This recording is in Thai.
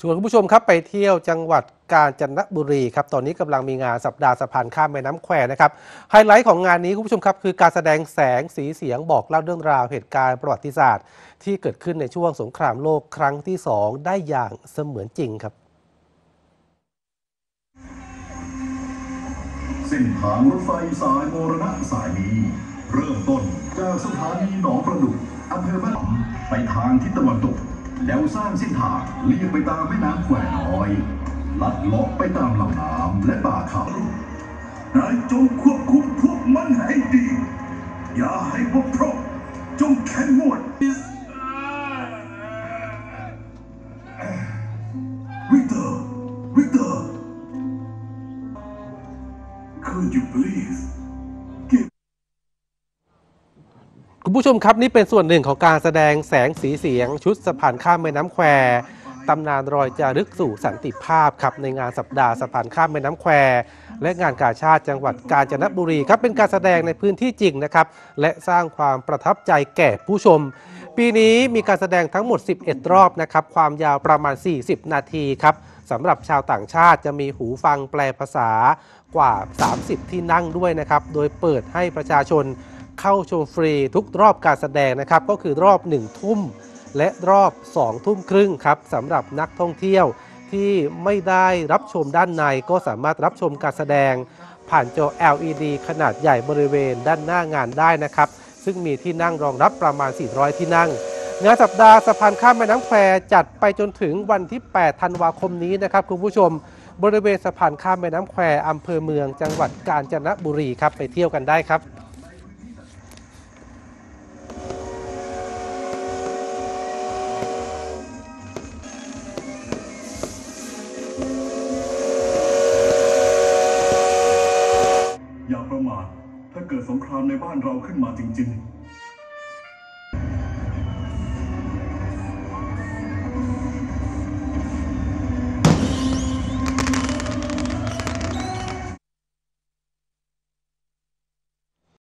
ชวนคุณผู้ชมครับไปเที่ยวจังหวัดกาญจนบุรีครับ ตอนนี้กำลังมีงานสัปดาห์สะพานข้ามแม่น้ำแควนะครับ ไฮไลท์ของงานนี้คุณผู้ชมครับคือการแสดงแสงสีเสียงบอกเล่าเรื่องราวเหตุการณ์ประวัติศาสตร์ ที่เกิดขึ้นในช่วงสงครามโลกครั้งที่ 2 ได้อย่างเสมือนจริงครับ เส้นทางรถไฟสายโมรณะสายนี้ เริ่มต้นจากสถานีหนองประดุกอำเภอบ้านหลำไปทางทิศตะวันตก แล้วสร้างเส้นทางเลียงไปตามแม่น้ำแควน้อย ลัดเลาะไปตามลำน้ำและป่าเขานายจงควบคุมพวกมันให้ดี อย่าให้พวกพรกจงแข็งงวดวิกเตอร์วิกเตอร์ Could you please คุณผู้ชมครับนี่เป็นส่วนหนึ่งของการแสดงแสงสีเสียง ชุดสะพานข้ามแม่น้ำแควตำนานรอยจารึกสู่สันติภาพครับในงานสัปดาห์สะพานข้ามแม่น้ำแคว และงานกาชาติจังหวัดกาญจนบุรีครับเป็นการแสดงในพื้นที่จริงนะครับและสร้างความประทับใจแก่ผู้ชม ปีนี้มีการแสดงทั้งหมด 11 รอบนะครับความยาวประมาณ 40 นาทีครับสำหรับชาวต่างชาติจะมีหูฟังแปลภาษากว่า 30 ที่นั่งด้วยนะครับโดยเปิดให้ประชาชน เข้าชมฟรีทุกรอบการแสดงนะครับ ก็คือรอบ 1 ทุ่ม และรอบ 2 ทุ่มครึ่งครับสำหรับนักท่องเที่ยวที่ไม่ได้รับชมด้านในก็สามารถรับชมการแสดง ผ่านจอ LED ขนาดใหญ่บริเวณด้านหน้างานได้นะครับ ซึ่งมีที่นั่งรองรับประมาณ 400 ที่นั่งงานสัปดาห์สะพานข้ามแม่น้ำแควจัดไปจนถึงวันที่ 8 ธันวาคมนี้นะครับคุณผู้ชม บริเวณสะพานข้ามแม่น้ำแควอำเภอเมืองจังหวัดกาญจนบุรีครับไปเที่ยวกันได้ครับ อย่าประมาทถ้าเกิดสงครามในบ้านเราขึ้นมาจริง ๆ